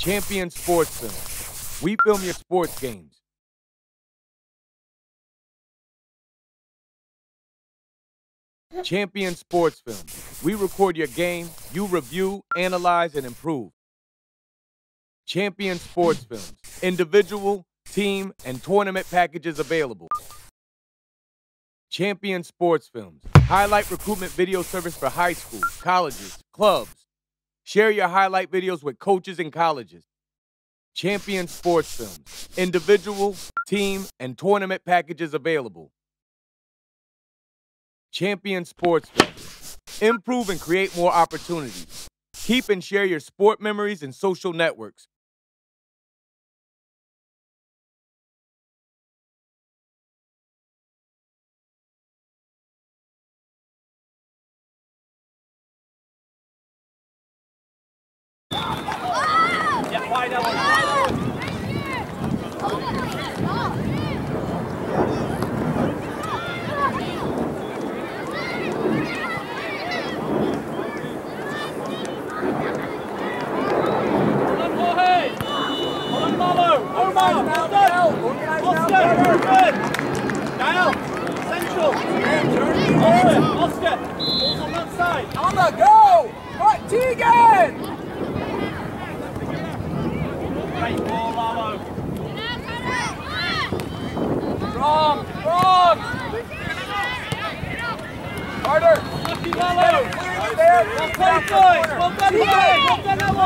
Champion Sports Film. We film your sports games. Champion Sports Film. We record your game, you review, analyze, and improve. Champion Sports Films. Individual, team, and tournament packages available. Champion Sports Films. Highlight recruitment video service for high schools, colleges, clubs. Share your highlight videos with coaches and colleges. Champion Sports Films. Individual, team, and tournament packages available. Champion Sports Films. Improve and create more opportunities. Keep and share your sport memories and social networks. Yeah, wide out, wide out. Hold on, Jorge. Hold on, Marlo. Omar, well done. Oscar, good. Dial, central. Oscar, Oscar. Balls on that side. Alma, go! Right, Tegan! Great ball, Marlo. Strong, strong! Carter! Lucky Marlo. Clearance there! Well played, boys. Well done, Jorge. Well done, Eloy.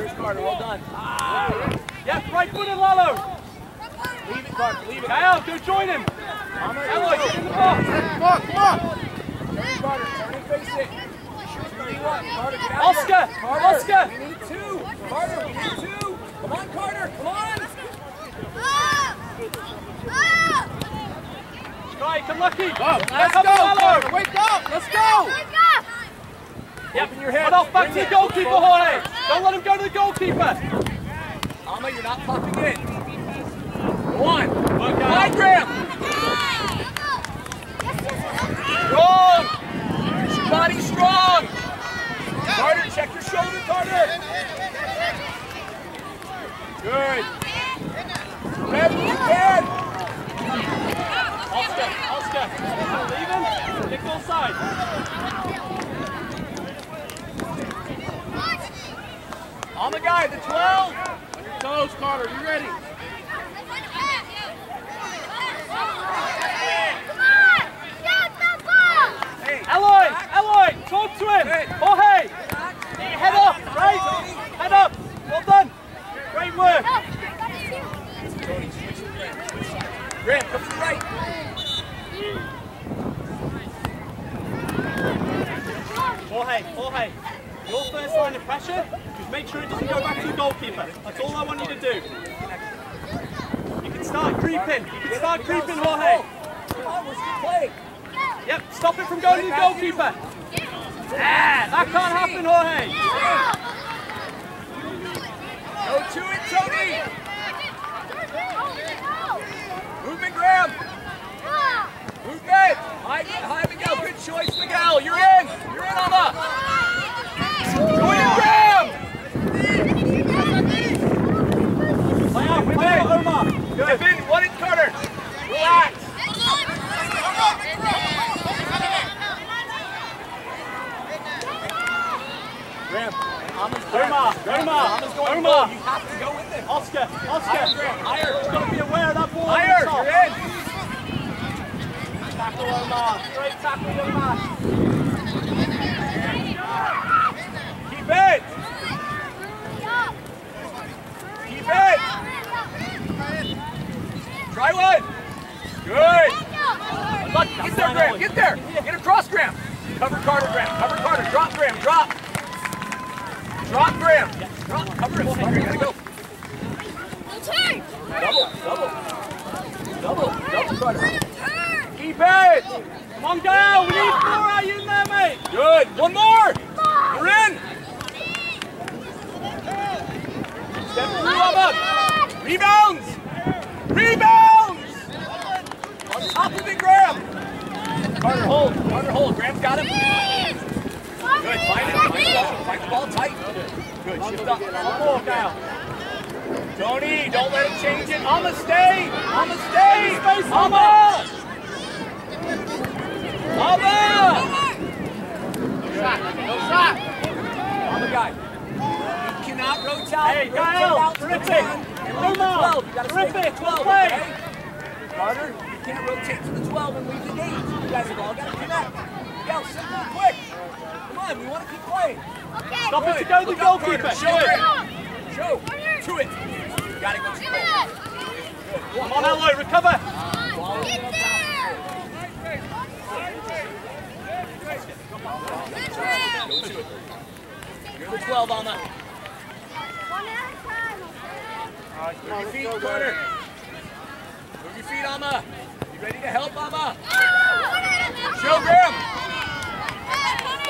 Here's Carter. Well done. Yep, right foot in Lalo. Leave it, Carter. Leave it. Kyle, go join him. Eloy, get in the box. Come on, come on. Turn, Carter. Turn and face it. Shoot where you want. Carter, get out Oscar, there. Carter, Oscar. we need two. Carter, we need two. Come on, Carter. Come on. Strike, unlucky. Let's Let's go, go, Carter. Wake up. Let's go. Yep. Open your head. Cut off back to the goalkeeper, Jorge. Don't let him go to the goalkeeper. Alma, you're not popping in. Go on. Line Graham. Strong. Use your body strong. Carter, check your shoulder, Carter. Good. Grab what you can. Oscar, Oscar. Leaving. Kick ball side. On the guy, the 12. Toes, Carter. You ready? Eloy, Eloy, talk to him. Hey. Jorge. Head up, right? Head up. Well done. Great work. Tony, switch to Graham. Switch side. Graham, come to the right. Jorge, Jorge, your first line of pressure, just make sure it doesn't go back to the goalkeeper. That's all I want you to do. You can start Jorge. On, still playing. Yep, stop it from going to the goalkeeper. Ah, that can't happen, Jorge. Go to it, Tony. Movement, Graham. Movement. Hi, hi, Miguel. Good choice, Miguel. You're in. You're in, Alma. Go in, Graham. Play out, with it, Omar. Good. in. One in, Carter. Relax. Graham. Alma's Omar, Omar, Alma's going Omar. low. You have to go with it. Oscar, Oscar. Higher. You've got to be aware of that ball. Higher. You're in. Tackle Omar. Great tackle, man. Keep it. Keep it. Try one. Good. Get there, Graham. Get there. Get across, Graham. Cover Carter, Graham. Cover Carter. Drop, Graham. Drop. Drop, Graham. Drop, cover it. Carter, you gotta go. Double, double. Double, double Carter. Keep it. Come on, Gael. We need four out you there, mate. Good. One more. You're in. Step through up. Rebounds. Rebounds. On top of it, Graham. Carter, hold. Carter, hold. Graham's got him. Good. Find it. Ball. Tight. Good. Shift up. One more, Gael. Tony, don't let him change it. I'ma stay. I'ma stay. I'ma. I'ma. No shot. No shot. I'm the guy. You cannot rotate out. Hey, the terrific. 10 and leave the Omar, 12. You gotta stay terrific. with the 12, Well played. okay? Carter, you can't rotate to the 12 and leave the gauge. You guys have all got to connect. Go, simple quick. Come on, we want to keep playing. Stop it to Good. go the goalkeeper. Show Good. it. Show. To it. You gotta go. Come on, Aloy, recover. Go to it. You're the 12 on that. Move your feet, Carter. Move your feet, Amma. You ready to help, Amma? Show Graham.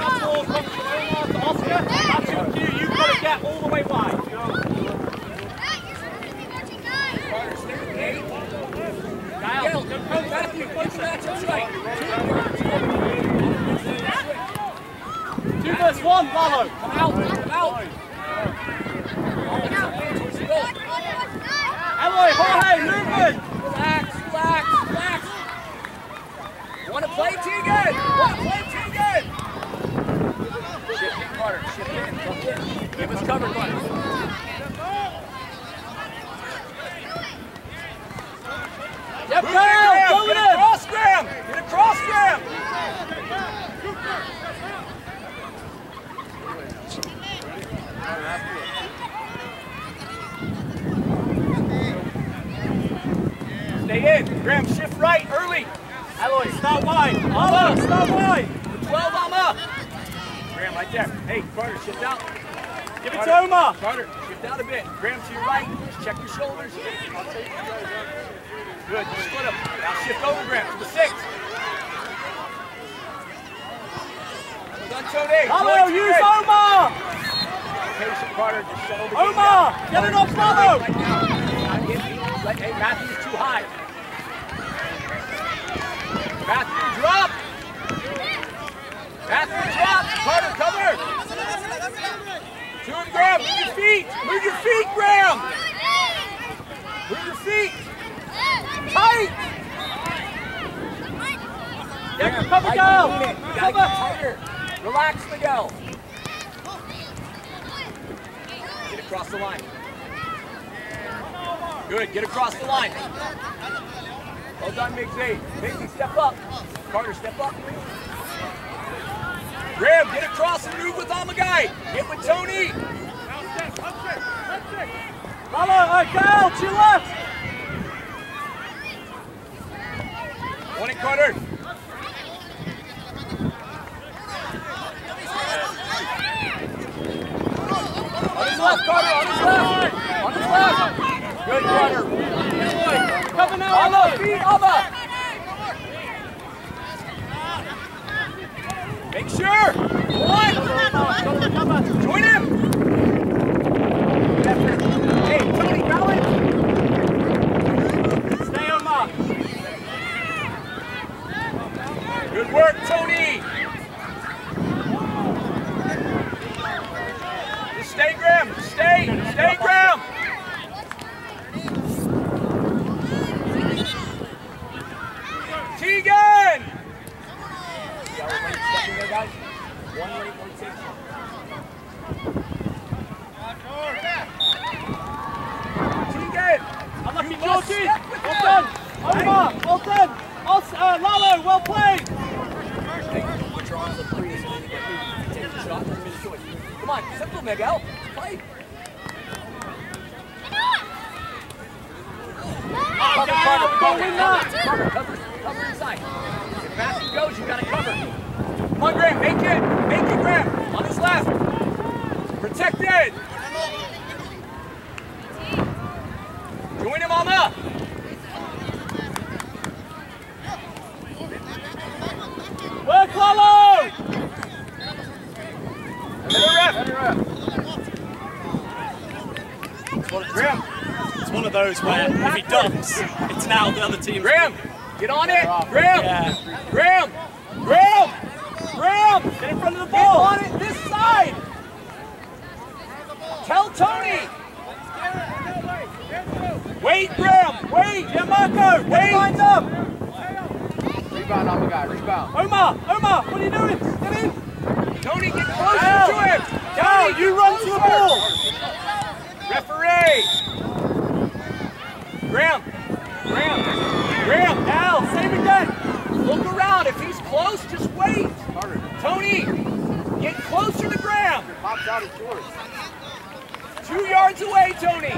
See that ball come from? That's your cue. You've got to get all the way wide. Carter, stay with me. Gael, Gael, don't go Matthew, put the matchups right. Two versus one, Lalo. Come out. Come out. Towards the goal. Alloy, Jorge, movement. Relax, relax, relax. Want to play Tegan? Want to play Tegan? Shift in, Carter. Shift in. Come in. Give us cover, Carter. Yep, Move Gael, it, go Graham. with Get him. across, Graham. Get across, Graham. Stay in. Graham, shift right early. Alloy, start wide. Alloy, start wide. The 12 Alma. Graham, right there. Hey, Carter, shift out. Give it to Omar. Carter, shift out a bit. Graham to your right. Just check your shoulders. Good, you split them. Now shift over, Graham, to the six. Done, Tony. Lalo, Going to use it. Omar. Patient, Carter, just settle the game Omar, down. get it off Carter's Lalo. Right now. Not getting- let- Hey, Matthew's too high. Matthew, drop. Matthew, drop. Carter, cover. Two and Graham, move your feet. Move your feet, Graham. Move your feet. Tight. Yeah, cover Tight, Gael. lean it. You gotta get tighter. Relax, Miguel. Get across the line. Good, get across the line. Well done, Migsy. Migsy, step up. Carter, step up. Graham, get across and move with Amagai. Get with Tony. Lalo, uh, Gael, to your left. One in Carter. On his left, Carter, on his left. On his left. Good, Alba, Alloy. feed Alba. Make sure. One. Join him. Hey, Tony, balance. Stay Omar. Good work, Tony. Just stay, Graham. Just stay. Stay, Graham. Tegan. Yeah, we're ready to step in there, guys. One late rotation. Well done. Omar, well done. Os- uh, Lalo, well played. Put your arms up, please. and then you can take the shot. Minutes away. Come on, simple, Miguel. Play. Cover, cover, cover, cover, cover, cover, inside. If Matthew goes, you gotta cover. Come on, Graham, make it, make it, Graham. On his left. Protected. Join him, Alma. Work, Lalo. Better ref. Graham, It's one of those where if he dumps, it's now the other team. Graham, get on it. Graham, Yeah. Graham, Graham, Graham, get in front of the ball. Get on it this side. Tell Tony. Wait, Graham, wait. Yeah, Marco, wait. Lines up. Rebound on the guy. Rebound. Omar, Omar, what are you doing? Get in. Tony, get closer Al. to him. Al, Tony, you run to the ball. Referee. Graham, Graham, Graham. Al, same again. Look around. If he's close, just wait. Tony, get closer to Graham. Pops out is yours. Two yards away, Tony.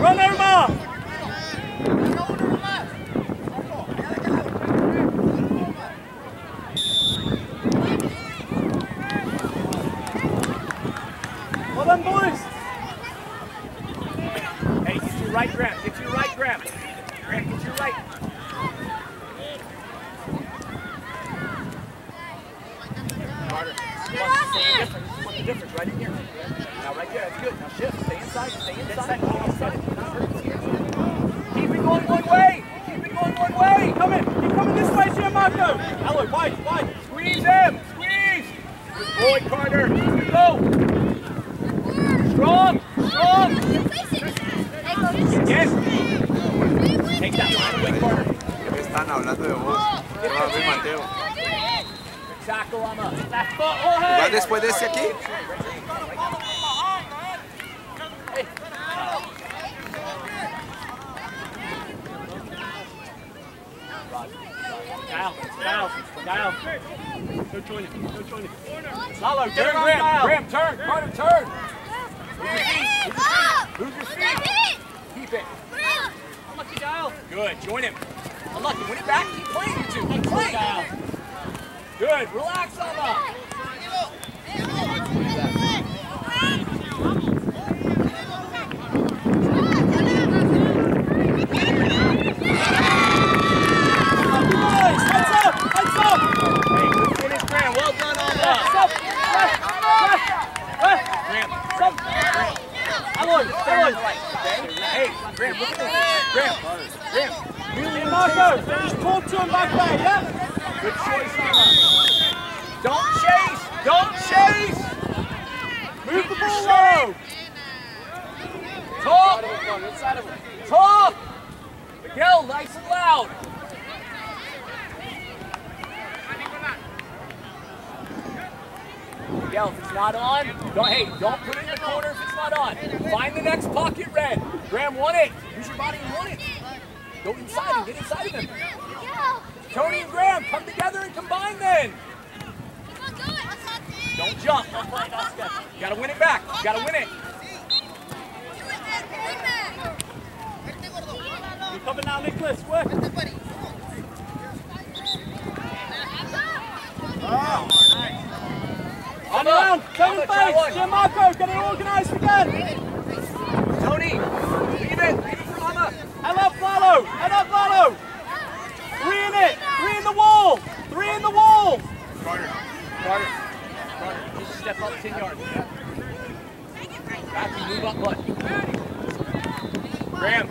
Run, Omar. Well done, boys. Hey, get to your right, Graham. Get to your right, Graham. Graham, get to your right. Carter, you want to stay different. You want the difference right in here. Now, right there, that's good. Now, shift. Stay inside. Stay inside. Inside. Not hurt here. Keep it going one way. Keep it going one way. Come in. Keep coming this Gianmarco. Hello, wide, wide. Squeeze him! Squeeze! Good boy, Carter. Go! Strong! Strong! Yes! Take that line away, Carter. Están hablando de vos. Ver, ah, Mateo. On the left foot. Oh, hey! ¿Vas después de ese aquí? Down, down, down. Go join him, go join him. Lalo, get Turn, Graham. Down. Graham, turn. Carter, turn. Move your feet. Keep it. Unlucky, Dial. Good. Join him. Unlucky. Win it back. Keep playing, you two. Keep playing. Good. Relax, Alma. Boys, heads up, heads up. Hey, good finish, Graham. Well done, Alma. Stop, left, left, left. Graham. Stop. Aloy, Aloy. Hey, Graham, look at this. Graham. Graham. Gianmarco, just talk to him back there, yeah? Good choice, Alma. Don't chase. Don't chase. Move the Keep your ball shape. low. Talk. Top. Miguel, nice and loud. Miguel, if it's not on, don't, hey, don't put it in the corner if it's not on. Find the next pocket, Red. Graham, won it. Use your body and won it. Go inside and get inside of him. Tony and Graham, come together and combine then. Don't do it. Don't jump. You gotta win it back. You gotta win it. You coming now, Nicholas, work. On Around, turn and face. one. Gianmarco, get it organised again. Tony, leave it. Leave it for Mama. Head up, Lalo, head up, Three in it, three in the wall, three in the wall. Carter. Carter. Carter. Just step up 10 yards. Back and move up, bud. Graham.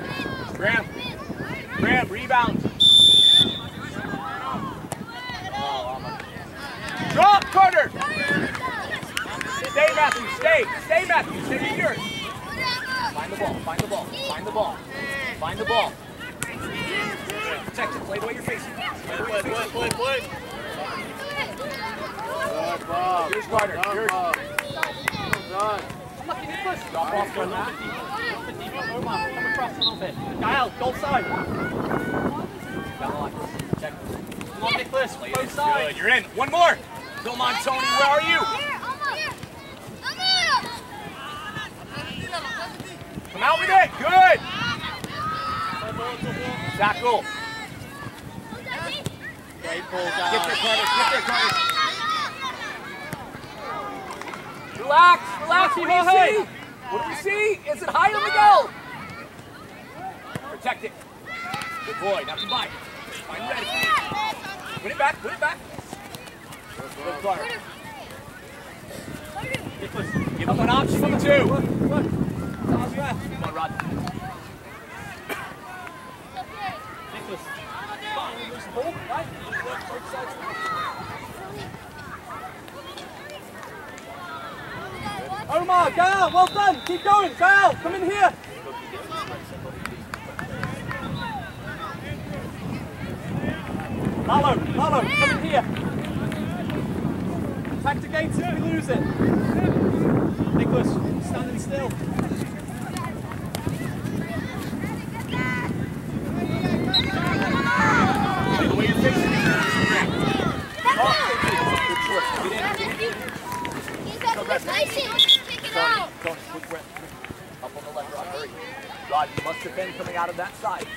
Graham. Graham, rebound. Drop, Carter. Stay, Matthew. Stay. Stay, Matthew. Stay in yours. Find the the ball. Find the ball. Find the ball. Find the ball. Protect it. Play the way you're facing. Play the way you're facing. Play, play. Here's Carter. Here's Lucky Nicholas. Drop off for that. Omar, come across a little bit. Gael, goal side. Down the line. Check. Come on, Nicholas, both sides. Good. You're in. One more. Come on, Tony. Where are you? Come out with it. Good. Tackle. Great ball, Get Gael. there, Carter. Get there, Carter. Relax. Relax. What do you see? What do we see? Is it high or Miguel? Protect it. Good boy. Now combine. Find ready. Put it back. Put it back. Good. Nicholas, Give him an option the two. look, look. Come on, Rod. Omar, Gael, well done. Keep going. Gael, come in here. Lalo, Lalo, come in here. Attack the gates if we lose it. Nicholas, standing still. Play the way you're facing it. Good choice. Get in. Tony, Tony, quick rest. Up Rod. You must defend coming out of that side.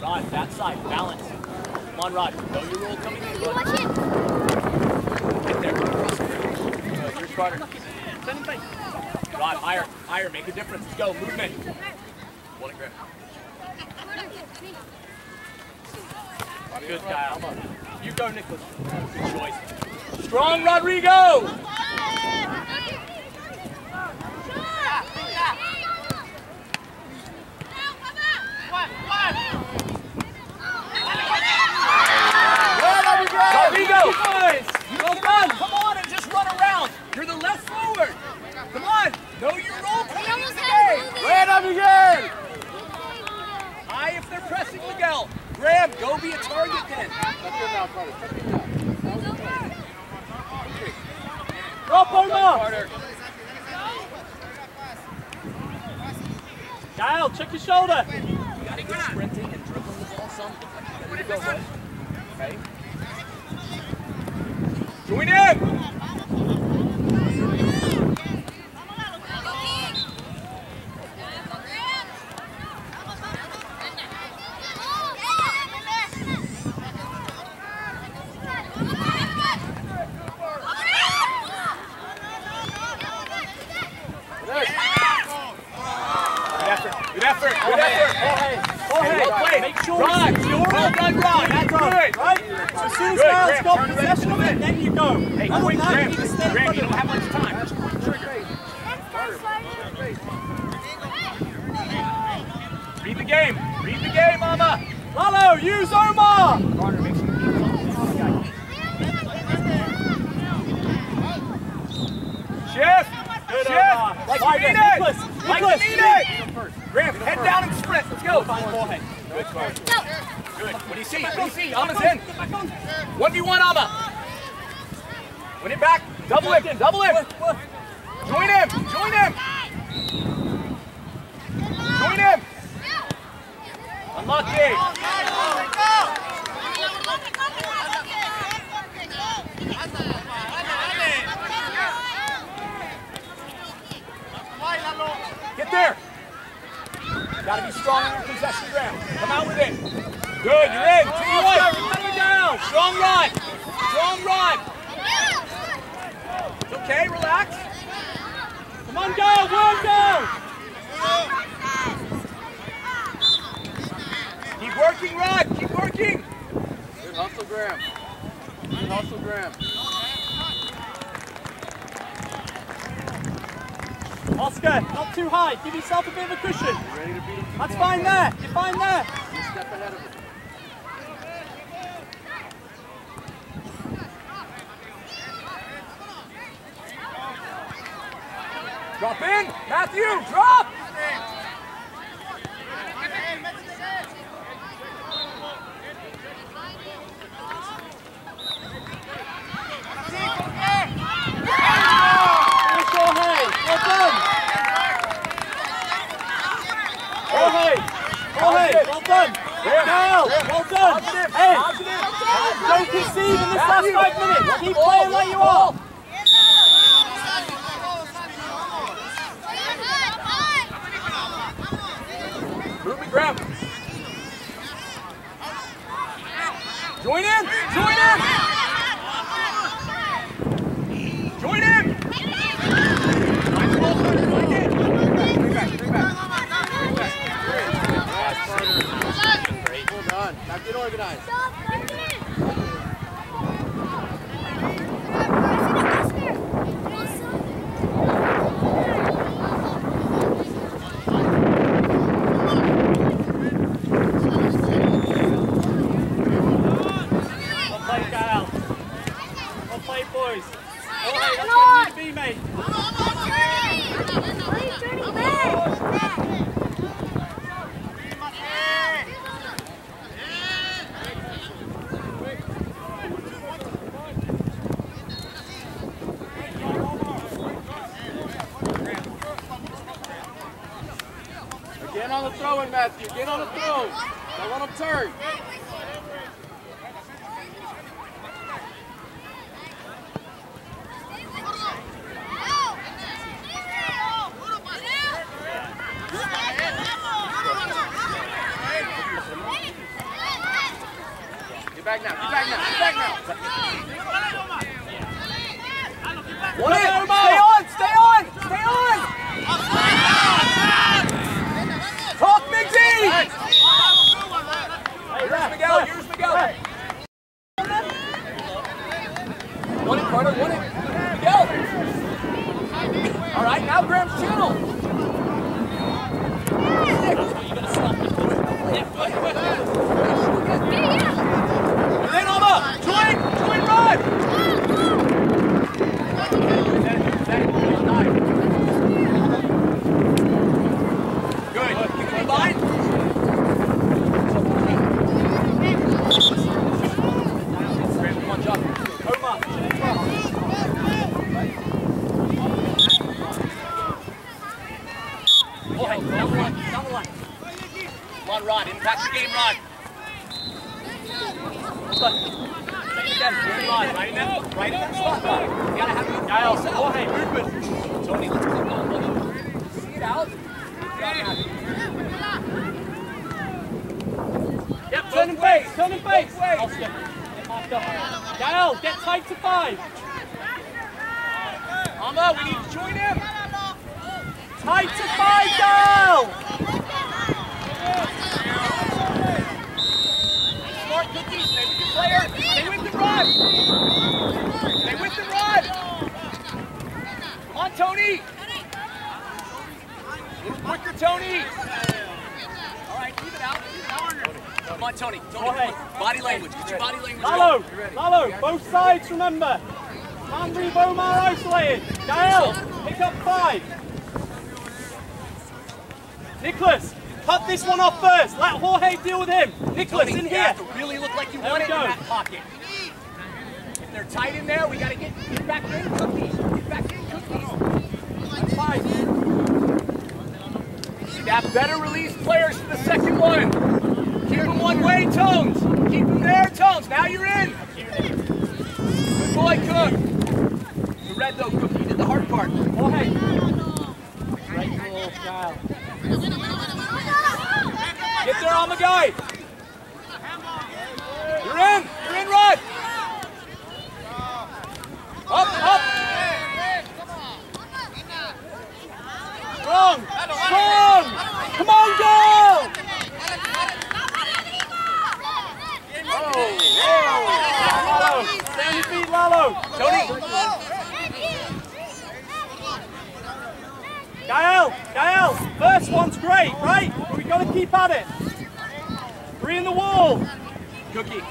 Rod, that side, balance. Come on, Rod. Know your role coming in. Rod. Get there. Good. Here's Carter. Rod, higher, higher, make a difference. Let's go, movement. Hold it, grip. Good, Gael. You go, Nicholas. Good choice. Strong Rodrigo! Rodrigo! Gotta be strong in your possession ground. Come out with it. Good. You're in. Two you one. Remember down. Strong run. Strong run. It's okay. Relax. Come on, go. one down. Keep working, Rod. Keep working. Good hustle, Graham. Good hustle, Graham. Oscar, not too high. Give yourself a bit of a cushion. That's fine there. You're fine there. Drop in. Matthew, drop. Finish Jorge. Well done. Jorge. Jorge, well done. Now, well done. Hey, don't concede in this last five minutes. Keep playing like you are. Move it, Graham. Join in. Join in. Join in. Well done. Now get organized. Well played, Gal. Well played, boys. All right, that's where you need to be, mate. Get on the throw in, Matthew. Get on the throw. Don't let him turn. Get back now. Get back now. Get back now. One in. Stay on. Stay on. Stay on. Talk, Miggsy. Here's Miguel. Here's Miguel. One it, Carter. One it. Miguel. All right, now Graham's channel. Then Alma. Join. Join Rod. Good. You can combine. Graham, come on, jump. Omar. Oh, hey, down the line, down the line. Come on, Rod. Impact the game, Rod. Look. Take it down. Good line. Right in that, right in that spot, Rod. You gotta have it. Gal, Jorge, movement. Tony, let's get the ball, buddy. See it out. Yep, turn and face, turn and face. Oscar, get marked up. Gal, get tight to five. Alma, we need to join him. Tight to five, Gal. Smart cookies. Stay with your player. Stay with the rod. Stay with the rod. Come on, Tony. A little quicker, Tony. All right, leave it out. Leave it out. Come on, Tony. Tony, on. Body language. Get your body language. Lalo, Lalo, both sides, remember. Can't leave Omar isolated. Gael, pick up five. Nicholas, cut this one off first. Let Jorge deal with him. Nicholas, Tony, in you here. have to really look like you There want it in that pocket. They're tight in there, we got to get, get back in cookies. Get back in cookies. Five. That better release players for the second one. Keep them one way, Tones. Keep them there, Tones. Now you're in. Good boy, Cook. The red though, Cook. You did the hard part. Jorge. Great ball, Gael. Get there on the guy. You're in. You're in, Rod. Up, up! Strong! Strong! Come on, go! Lalo! Lalo! Stand feet, Lalo! Tony! Gael! Gael! First one's great, right? We got to keep at it. Three in the wall! Cookie.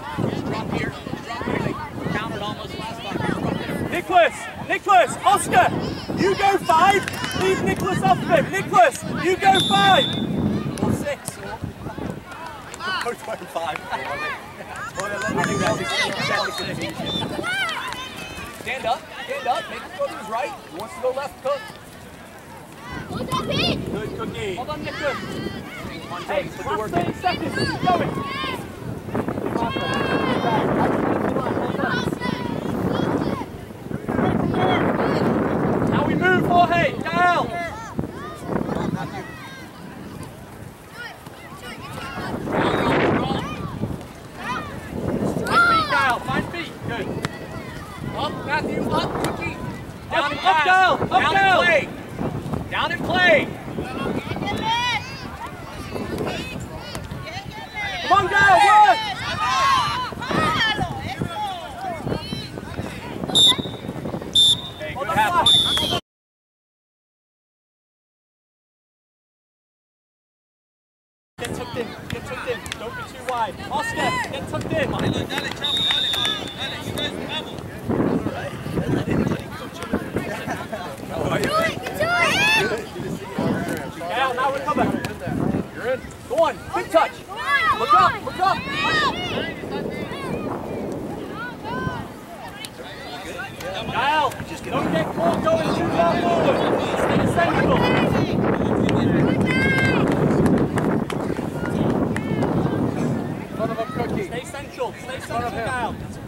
Nicholas, Nicholas, Oscar, you go five. Leave Nicholas off of him. Nicholas, you go five. Or six. Or... Five. Stand up, stand up. Make him go right. He wants to go left, Cook. Hold. Good cookie. Hold on, Nicholas. Hey, last 30 seconds. Keep going. wide. Oscar, get tucked in. Dale, Dale, Dale, Dale, you guys travel. in. Go on, quick touch. Look up, look up. Dial, don't get caught going too far forward. Stay sensible. Stay central. Stay central down.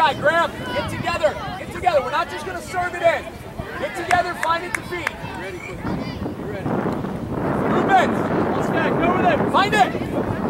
guy, Graham. Get together. Get together. We're not just going to serve it in. Get together. Find it to feed. Ready, ready. Movement. Let's back. Go with it. Find it.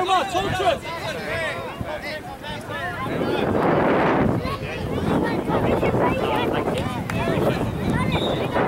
Omar, toe trip. Hey,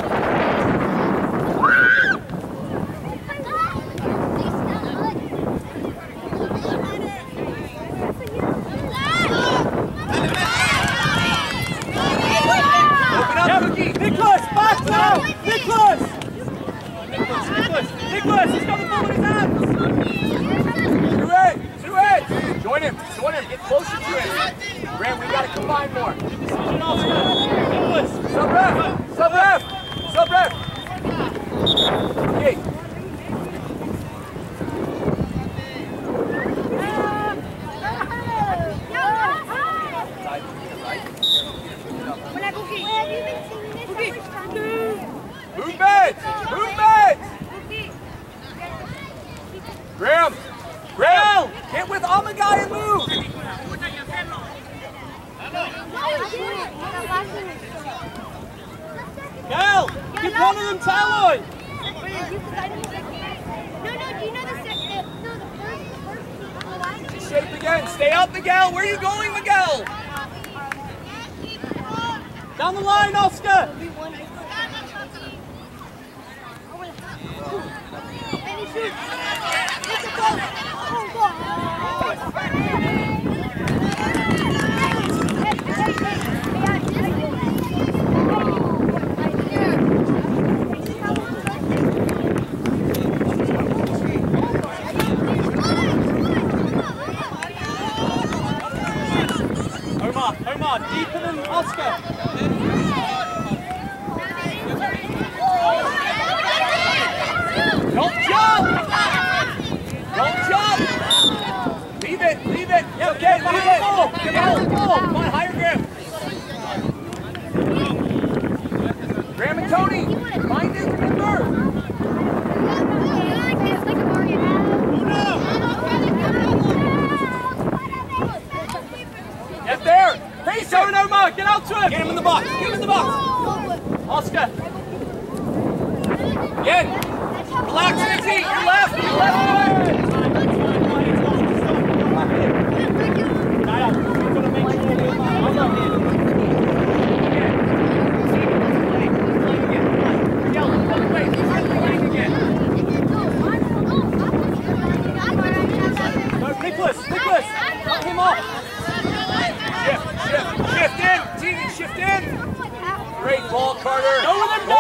towel! Give one of them towel! No, no, do you know the second? No, the first, the first, the last. Shut again. Stay out, Miguel. Where are you going, Miguel? Down the line, Oscar! Any shoot! Get the ball! up to him. Get him in the box. Get him in the box. Oscar. Get. Relax, Richie. Your left. Your left. Nicholas, Nicholas, him off. Great ball, Carter. Go with him,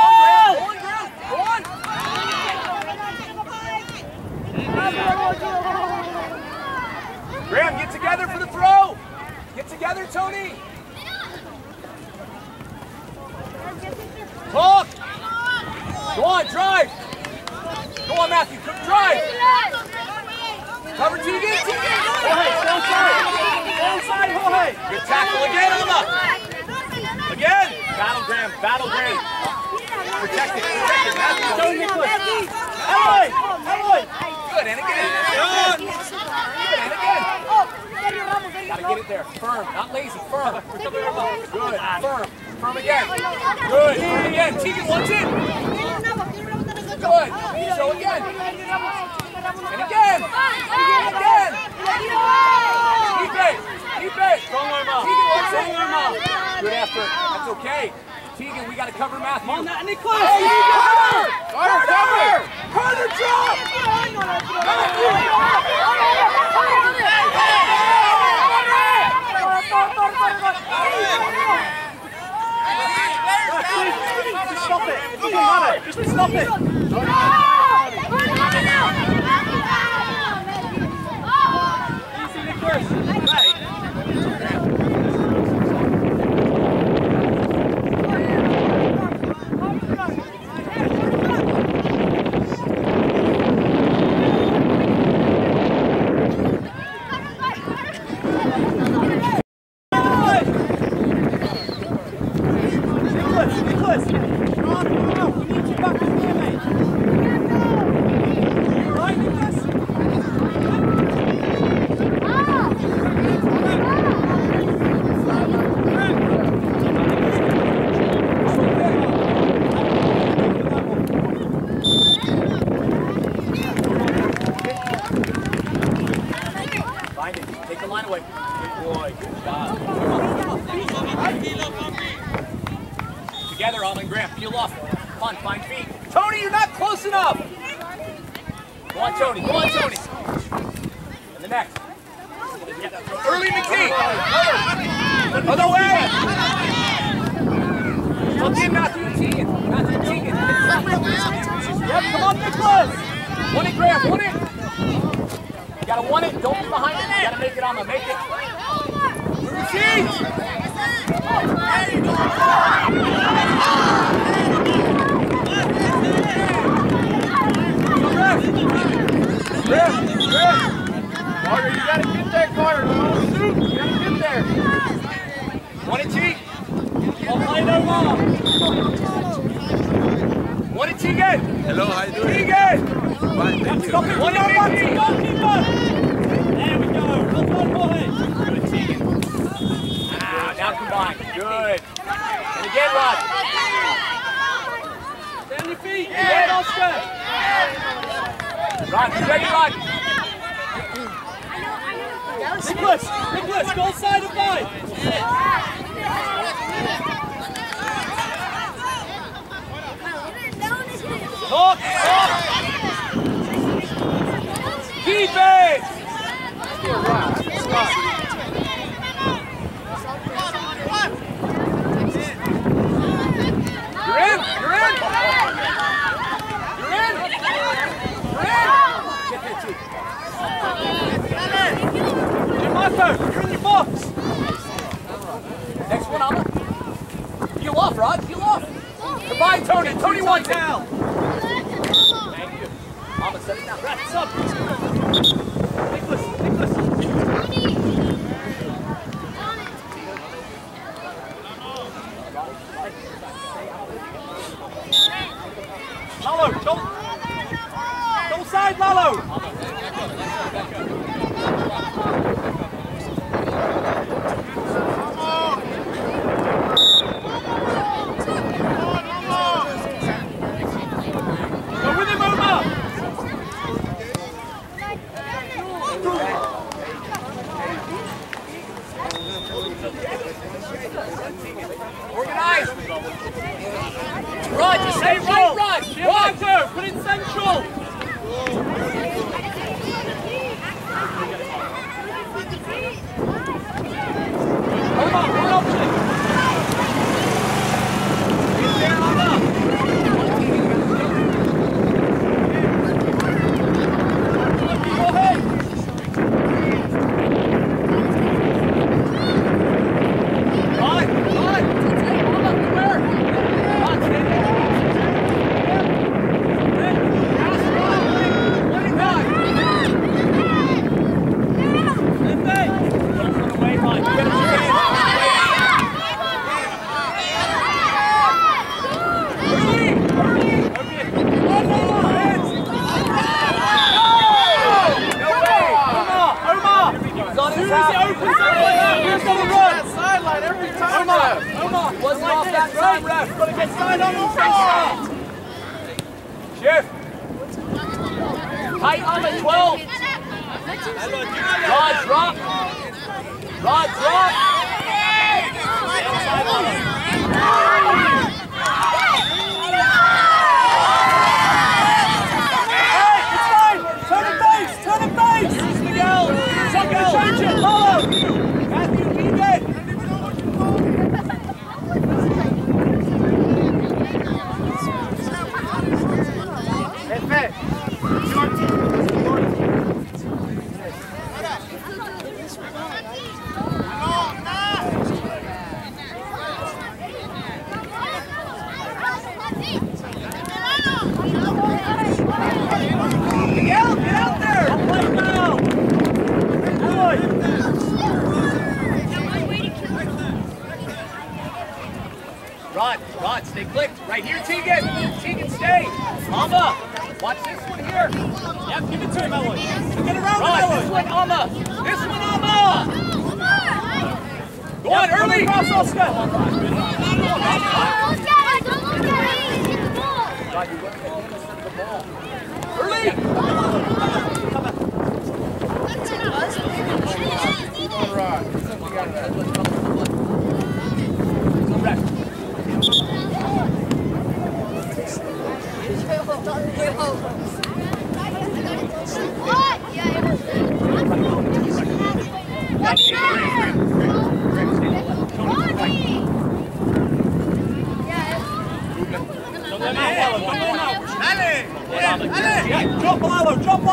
Stefan, you're in your box. Next one, Alma. Peel off, Rod. Peel off. Goodbye, Tony. Tony wants out. Thank you. Alma, set it down. Wrap up. Nicholas, Nicholas.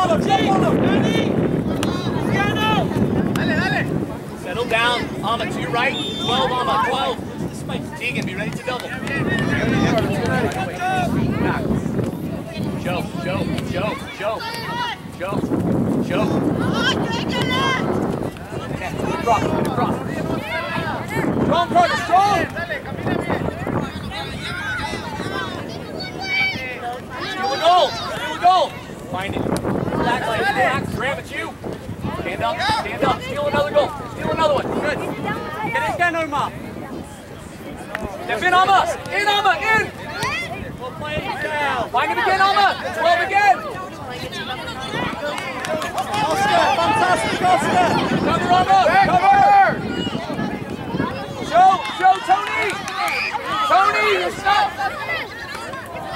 Lalo, drop Lalo, drop Lalo. Settle down. Amma, to your right. 12, Amma, 12. Tegan, be ready to double. Joe, Joe, Joe, Joe, Joe, Joe. Drop, drop. Strong, strong. Steal a goal, steal a goal. Find it. Relax, relax. Grab it, you. Stand up, stand up. Steal another goal. Steal another one. Good. It Omar. Step in, Amma. In, Amma, in. We'll play it down. Find him again, Amma. 12 again. Oscar, fantastic, Oscar. Cover, Amma. Cover. Show, show, Tony. Tony, you're stuck.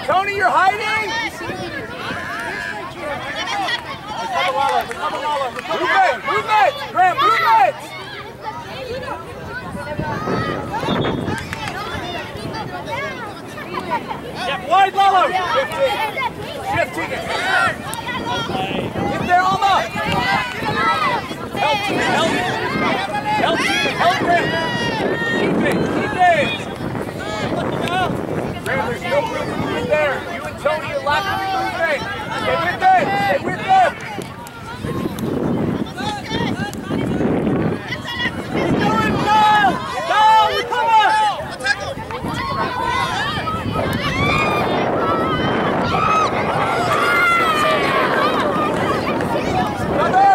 Tony, you're hiding. Recover Lalo, recover Lalo, recover Move Lalo. it, move it. Graham, move it. Get wide, Lalo. Shift, Tegan. Get there, Amma. Help, Tegan, help. Help, Tegan, help, Graham. Keep it, keep it. Graham, there's no room to move there. You and Tony are locked in moving. Stay with it, stay with them. Do it now. Now, recover. Cover.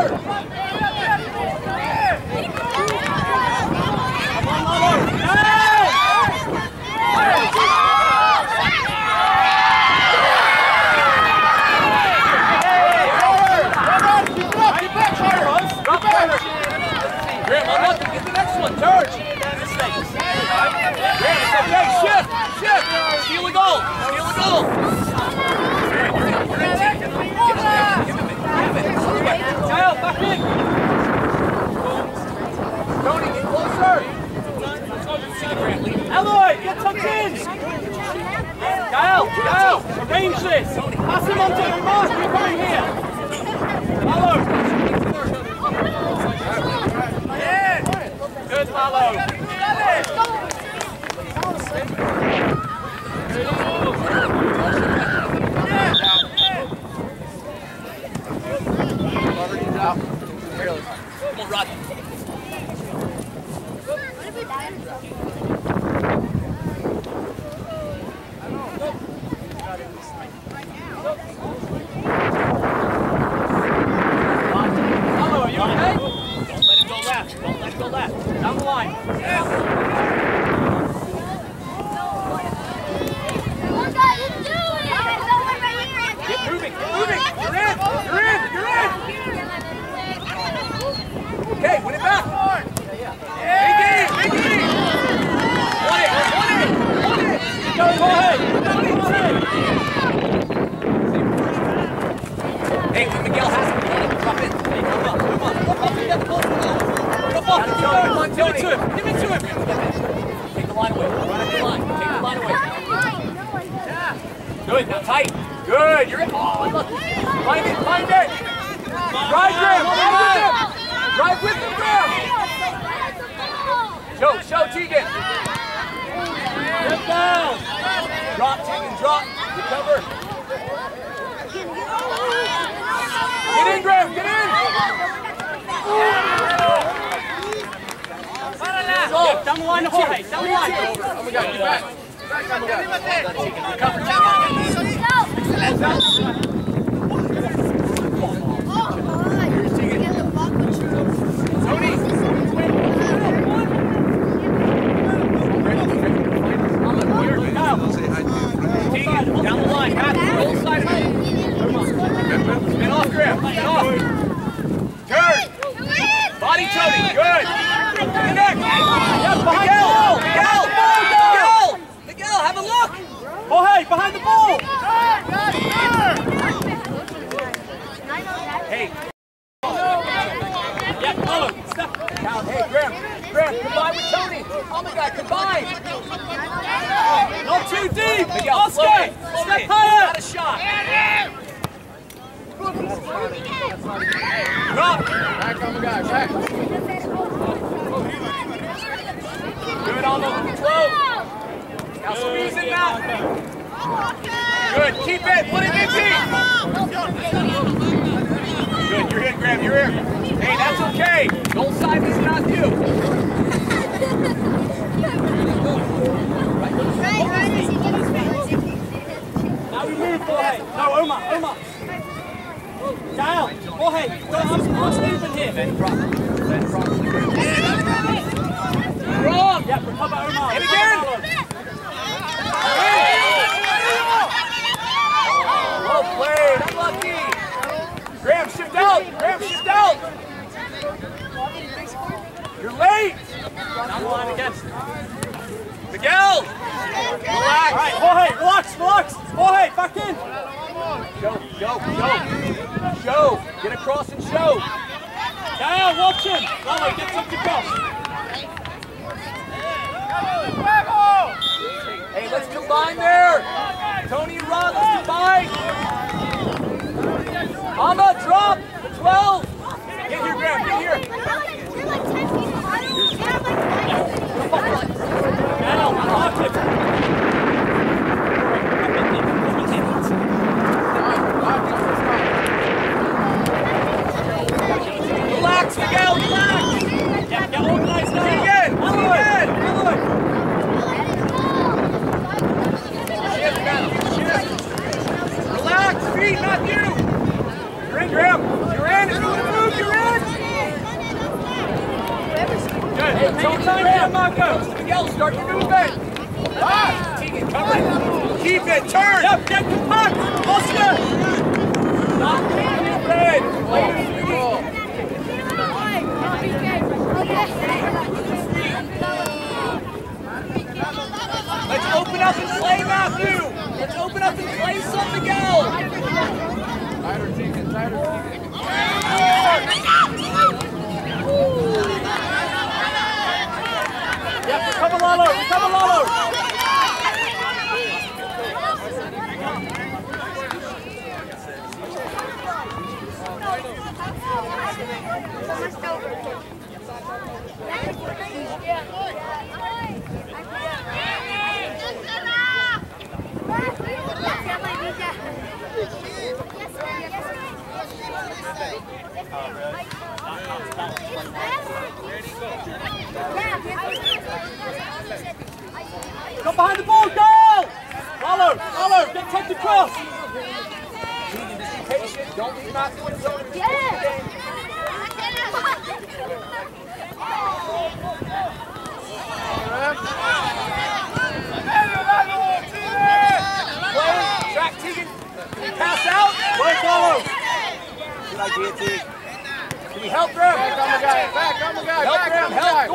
Drop Carter. Graham, unlucky. Get the next one. Turn. Graham, it's okay. Shift. Shift. Steal a goal. Steal a goal. You're in. You're in. Give him it. Give him it. Give it. Kyle, back in. Tony, get closer. Graham, leave it. Eloy, get tucked in. Kyle, Kyle, arrange this. Him on to Omar. Keep coming here. Lalo. Good, Lalo. Come on, Rodney. Lalo, are you okay? Don't let it go left. Don't let it go left. Down the line. Good, now tight. Good, you're in. Oh, look. Find it, find it. Drive, Graham, drive with him. Drive with him, Graham. Show, show, Tegan. Get down. Drop, Tegan, drop. Recover. Get in, Graham, get in. Go. Yep, down the line to Jorge. Down the line. Oh my God, get back. Back, oh my God. Say hi to your friend. Down the line, back, roll side of it. Spin off, Graham, spin off. Turn. Body Tony, good. Connect. Yep, Miguel, Miguel, Miguel, Miguel, have a look. Jorge, behind the ball. Hey. Yeah, follow. Step. Hey, Graham. Graham, combine with Tony. Oh my God, combine. Not too deep. Miguel, Oscar, slow it, slow step it. higher. Got a shot. Drop. Back, oh my God, back. Good on the flow. Now squeeze it now. Good, keep it. Put it in deep. Good, you're in, Graham, you're in. Hey, that's okay. Goal side is not you. Now we move, Jorge. No, Omar, Omar. Down. Jorge, don't have much movement here. Wrong. Yep, recover Omar. And again. Well played. Unlucky. Out. Graham, shift out. You're late. Down the line again. Miguel. All Relax. right, Jorge, relax, relax. Jorge, back in. Show, show, show. Show. Get across and show. Down, watch him. Lalo, get something across. Hey, let's combine there. Tony and Ron, let's combine. Mama, drop. 12. Get here, Graham. Get here. Down, mark him. Relax, Miguel. Relax. Yeah, get organized now. Again. Lalo, Again. Lalo. Shift, Matthew. Shift. Relax. Feet, Matthew. You're in, Graham. You're in. If you want to move, you're in. Good. Hey, Tony time Graham. here, Marco. Comes to Miguel. Start your movement. Ah. Tegan, cover it. Keep it. Turn. Yep, get compact. Oscar. Not stupid. Play your feet. Let's open up and play, Matthew. Let's open up and play some Miguel. Tighter, Tegan, tighter, Tegan. Yep, recover Lalo, recover Lalo. Come behind the ball, go! Lalo, Lalo, get tucked across. Tegan, just be patient. Don't leave Matthew in his own. Play. Track Tegan. Pass out. Work Lalo. Good idea, Tegan. Can we help Graham? Back, oh my God, back, oh my God, Help back, Graham, oh my